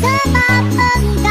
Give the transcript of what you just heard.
sebab engkau